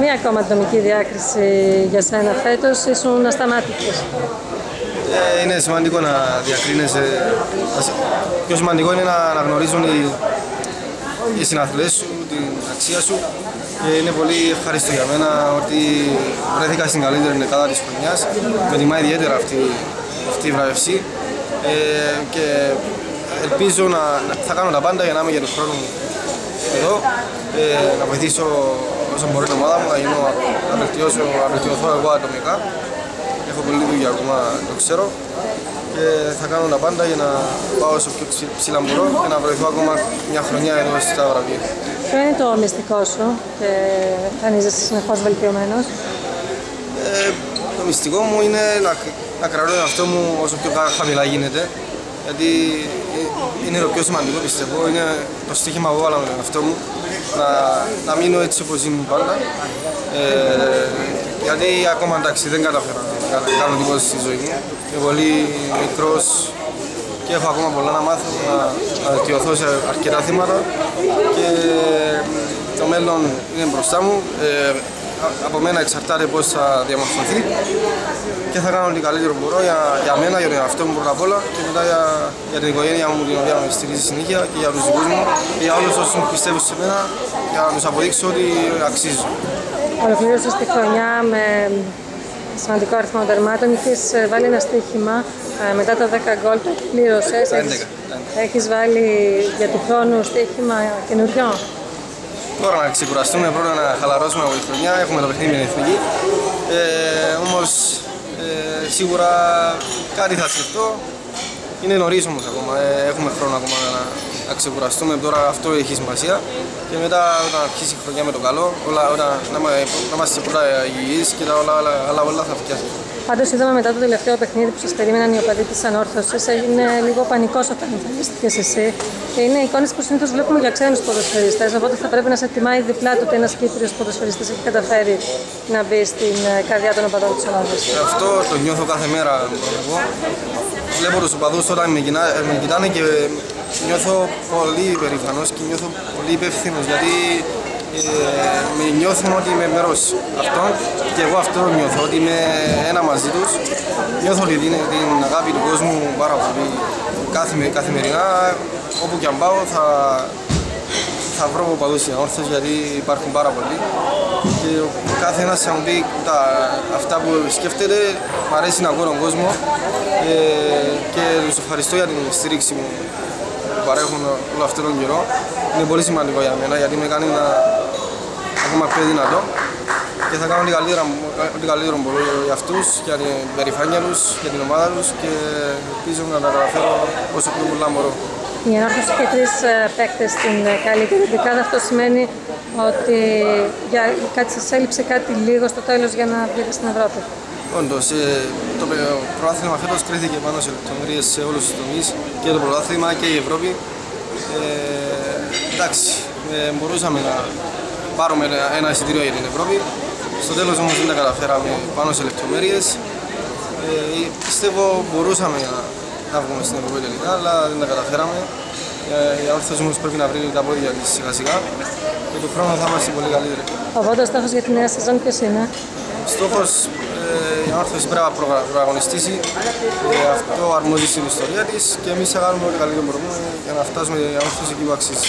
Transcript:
μία ακόμα ατομική διάκριση για σένα φέτος, ήσουν ασταμάτητος. Ε, είναι σημαντικό να διακρίνεσαι. Πιο σημαντικό είναι να αναγνωρίζουν οι, οι συναθλές σου, την αξία σου και είναι πολύ ευχαριστώ για μένα ότι βρέθηκα στην καλύτερη δεκάδα της χρονιάς. Με τιμά ιδιαίτερα αυτή, αυτή η βραβευσή ε, και ελπίζω να, θα κάνω τα πάντα για να είμαι για τον χρόνο μου εδώ, ε, να βοηθήσω όσο μπορεί την ομάδα μου, να, γίνω, να, βελτιώσω, να βελτιωθώ εγώ ατομικά. Έχω πολλή δουλειά ακόμα, το ξέρω και θα κάνω τα πάντα για να πάω όσο πιο ψηλά μπορώ και να βρεθώ ακόμα μια χρονιά εδώ στα βραβεία. Ποιο είναι το μυστικό σου και εμφανίζεσαι συνεχώς βελτιωμένος; Ε, το μυστικό μου είναι να, να κρατώ τον εαυτό μου όσο πιο χαμηλά γίνεται. Γιατί είναι το πιο σημαντικό πιστεύω. Είναι το στοίχημα που έβαλα με τον εαυτό μου. Να, να μείνω έτσι όπως ήμουν πάντα. Ε, γιατί ακόμα εντάξει δεν καταφέρα να κάνω τίποτα στη ζωή μου. Είμαι πολύ μικρός και έχω ακόμα πολλά να μάθω, να, να βελτιωθώ σε αρκετά θύματα και το μέλλον είναι μπροστά μου. Ε, από μένα εξαρτάται πώς θα διαμορφωθεί και θα κάνω ό,τι καλύτερο μπορώ για, για μένα, για τον εαυτό μου πρώτα απ' όλα και μετά για, για την οικογένεια μου την οποία με στηρίζει συνήθεια και για τους δικούς μου και για όλους όσους πιστεύουν σε μένα για να τους αποδείξω ότι αξίζω. Ολοκλήρωσες τη χρονιά με σημαντικό αριθμό τερμάτων. Είχες βάλει ένα στοίχημα ε, μετά τα 10 γκολ, το πλήρωσες. Έχεις, έχεις βάλει για του χρόνου στοίχημα καινούριο; Τώρα να ξεκουραστούμε, πρώτα να χαλαρώσουμε από τη χρονιά, έχουμε το παιχνίδι με την εθνική. Ε, όμως ε, σίγουρα κάτι θα σκεφτώ. Είναι νωρίς όμως ακόμα, ε, έχουμε χρόνο ακόμα να, να ξεκουραστούμε, τώρα αυτό έχει σημασία. Και μετά όταν αρχίσει η χρονιά με το καλό, όλα, όταν, να, να είμαστε πρώτα υγιείς και τα όλα, όλα, όλα, όλα θα φτιάσουν. Πάντως, είδαμε μετά το τελευταίο παιχνίδι που σας περίμεναν οι οπαδοί της Ανόρθωσης, έγινε λίγο πανικός όταν εμφανίστηκες εσύ. Και είναι εικόνες που συνήθως βλέπουμε για ξένους ποδοσφαιριστές. Οπότε θα πρέπει να σε τιμάει διπλά το ότι ένας Κύπριος ποδοσφαιριστής έχει καταφέρει να μπει στην ε, καρδιά των οπαδών της ομάδα. Αυτό το νιώθω κάθε μέρα εγώ. Βλέπω τους οπαδούς όταν με, με κοιτάνε και νιώθω πολύ περήφανο και νιώθω πολύ υπεύθυνος γιατί ε, με νιώθουν ότι είμαι μέρος αυτών και εγώ αυτό νιώθω, ότι είμαι ένα μαζί τους. Νιώθω ότι την, την αγάπη του κόσμου πάρα πολύ κάθε, καθημερινά, όπου και αν πάω θα, θα βρω παδούς όρθος γιατί υπάρχουν πάρα πολλοί και κάθε ένας θα μου πει τα, αυτά που σκέφτεται, μου αρέσει να ακούω τον κόσμο ε, και τους ευχαριστώ για την στήριξη μου που παρέχουν όλο αυτόν τον καιρό. Είναι πολύ σημαντικό για μένα γιατί με κάνει να ακόμα πιο δυνατό και θα κάνω ό,τι καλύτερο μπορώ για αυτούς, για την περηφάνεια τους, για την ομάδα τους και ελπίζω να τα καταφέρω όσο πιο πολλά μπορώ. Η Ενόρθωση έχει τρεις ε, παίκτες στην ε, καλύτερη δεκάδα. Αυτό σημαίνει ότι για κάτι σας έλειψε κάτι λίγο στο τέλος για να βγείτε στην Ευρώπη. Όντως, ε, το πρωτάθλημα φέτος κρίθηκε πάνω σε λεπτομέρειες σε όλους τους τομείς και το πρωτάθλημα και η Ευρώπη. Ε, εντάξει, ε, μπορούσαμε να πάρουμε ένα εισιτήριο για την Ευρώπη. Στο τέλος όμως δεν τα καταφέραμε πάνω σε λεπτομέρειες. Ε, πιστεύω μπορούσαμε να, να βγούμε στην Ευρώπη τελικά, αλλά δεν τα καταφέραμε. Ε, η όρθωση όμως πρέπει να βρει τα πόδια της σιγά σιγά και του χρόνου θα είμαστε πολύ καλύτεροι. Οπότε ο στόχος για τη νέα σεζόν ποιος είναι; Στόχος ε, η όρθωση πρέπει να πρωταγωνιστήσει. Ε, αυτό αρμόζει στην ιστορία της και εμείς θα κάνουμε ό,τι καλύτερο μπορούμε για να φτάσουμε η όρθωση εκεί που αξίζει.